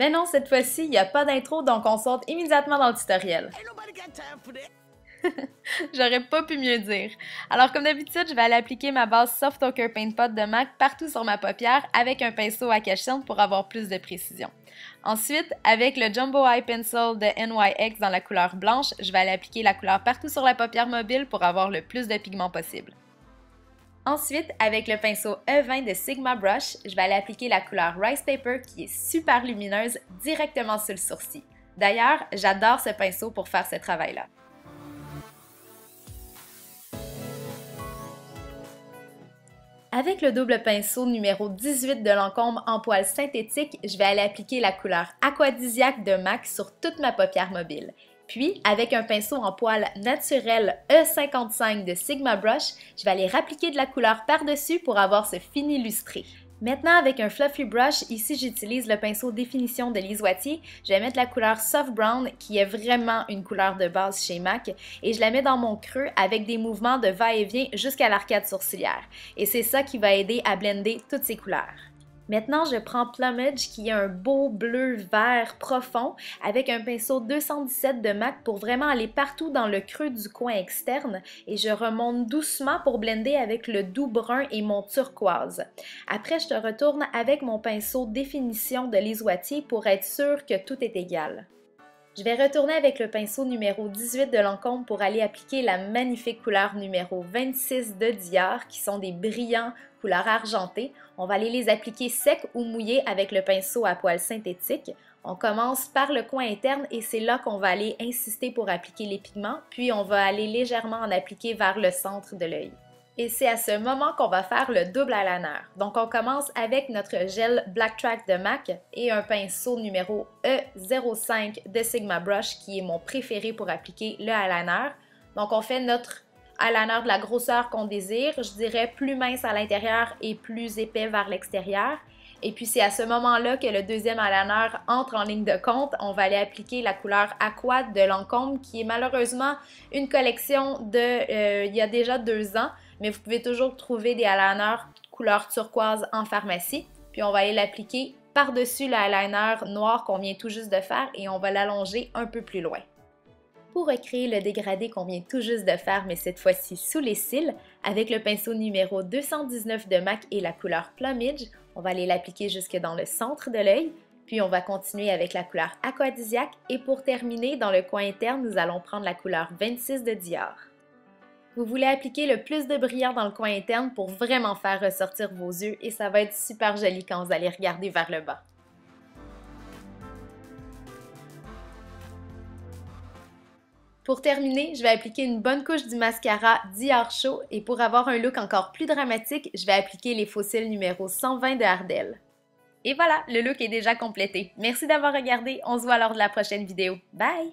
Ben non, cette fois-ci, il n'y a pas d'intro, donc on saute immédiatement dans le tutoriel. J'aurais pas pu mieux dire. Alors comme d'habitude, je vais aller appliquer ma base Soft Ochre Paint Pot de MAC partout sur ma paupière avec un pinceau à cache pour avoir plus de précision. Ensuite, avec le Jumbo Eye Pencil de NYX dans la couleur blanche, je vais aller appliquer la couleur partout sur la paupière mobile pour avoir le plus de pigments possible. Ensuite, avec le pinceau E20 de Sigma Brush, je vais aller appliquer la couleur Rice Paper qui est super lumineuse directement sur le sourcil. D'ailleurs, j'adore ce pinceau pour faire ce travail-là. Avec le double pinceau numéro 18 de Lancôme en poil synthétique, je vais aller appliquer la couleur aquadisiaque de MAC sur toute ma paupière mobile. Puis, avec un pinceau en poil naturel E55 de Sigma Brush, je vais aller rappliquer de la couleur par-dessus pour avoir ce fini lustré. Maintenant, avec un fluffy brush, ici j'utilise le pinceau définition de Lise Wattier. Je vais mettre la couleur Soft Brown, qui est vraiment une couleur de base chez MAC, et je la mets dans mon creux avec des mouvements de va-et-vient jusqu'à l'arcade sourcilière. Et c'est ça qui va aider à blender toutes ces couleurs. Maintenant, je prends Plumage qui est un beau bleu vert profond avec un pinceau 217 de MAC pour vraiment aller partout dans le creux du coin externe et je remonte doucement pour blender avec le doux brun et mon turquoise. Après, je te retourne avec mon pinceau définition de l'isoitier pour être sûr que tout est égal. Je vais retourner avec le pinceau numéro 18 de Lancôme pour aller appliquer la magnifique couleur numéro 26 de Dior qui sont des brillants couleur argentée. On va aller les appliquer secs ou mouillés avec le pinceau à poils synthétique. On commence par le coin interne et c'est là qu'on va aller insister pour appliquer les pigments, puis on va aller légèrement en appliquer vers le centre de l'œil. Et c'est à ce moment qu'on va faire le double eyeliner. Donc on commence avec notre gel Black Track de MAC et un pinceau numéro E05 de Sigma Brush qui est mon préféré pour appliquer le eyeliner. Donc on fait notre eyeliner de la grosseur qu'on désire. Je dirais plus mince à l'intérieur et plus épais vers l'extérieur. Et puis c'est à ce moment-là que le deuxième eyeliner entre en ligne de compte. On va aller appliquer la couleur Aqua de Lancôme qui est malheureusement une collection de euh, il y a déjà deux ans. Mais vous pouvez toujours trouver des eyeliners couleur turquoise en pharmacie. Puis on va aller l'appliquer par-dessus le eyeliner noir qu'on vient tout juste de faire et on va l'allonger un peu plus loin. Pour recréer le dégradé qu'on vient tout juste de faire, mais cette fois-ci sous les cils, avec le pinceau numéro 219 de MAC et la couleur Plumage, on va aller l'appliquer jusque dans le centre de l'œil, puis on va continuer avec la couleur aquadisiaque et pour terminer, dans le coin interne, nous allons prendre la couleur 26 de Dior. Vous voulez appliquer le plus de brillant dans le coin interne pour vraiment faire ressortir vos yeux et ça va être super joli quand vous allez regarder vers le bas. Pour terminer, je vais appliquer une bonne couche du mascara Dior Show et pour avoir un look encore plus dramatique, je vais appliquer les fossiles numéro 120 de Ardell. Et voilà, le look est déjà complété. Merci d'avoir regardé, on se voit lors de la prochaine vidéo. Bye!